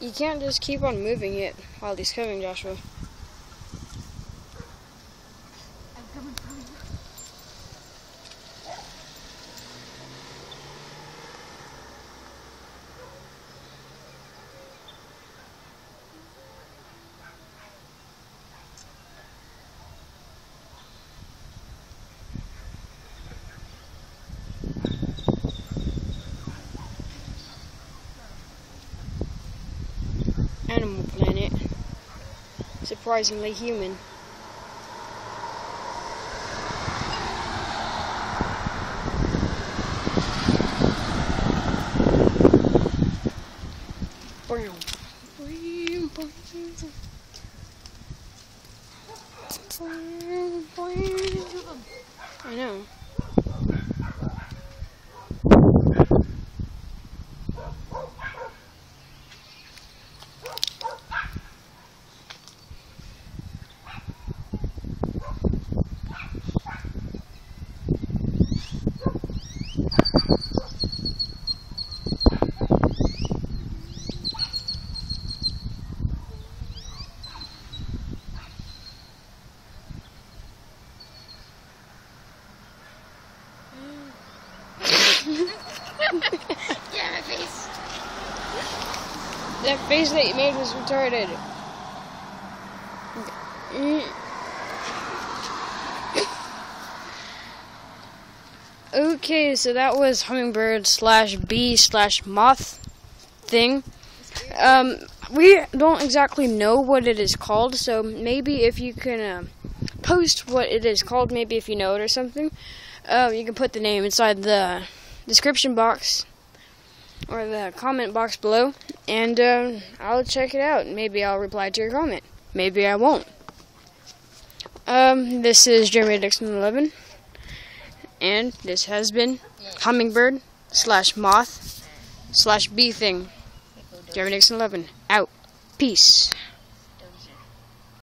You can't just keep on moving it while he's coming, Joshua. Surprisingly human. I know. That face that you made was retarded. Mm. Okay, so that was hummingbird slash bee slash moth thing. Um, we don't exactly know what it is called, so maybe if you can uh, post what it is called, maybe if you know it or something, uh, you can put the name inside the description box or the comment box below, and uh, I'll check it out. Maybe I'll reply to your comment. Maybe I won't. Um, this is Jeremy Dixon 11, and this has been Hummingbird slash Moth slash Bee Thing. Jeremy Dixon 11 out. Peace.